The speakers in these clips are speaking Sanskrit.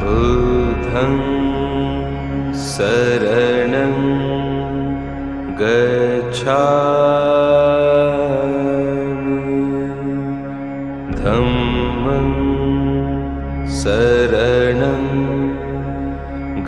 बुद्धं शरणं गच्छा धम्मं शरणं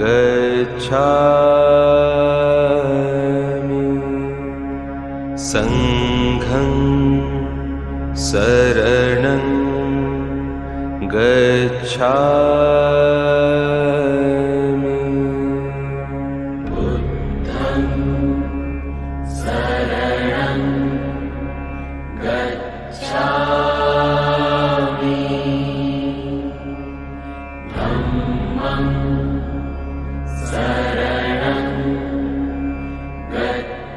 गच्छा सङ्घं शरणं गच्छा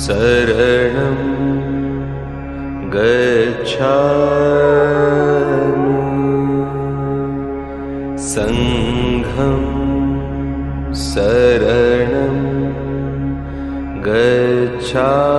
शरणं गच्छा सङ्घं शरणं गच्छा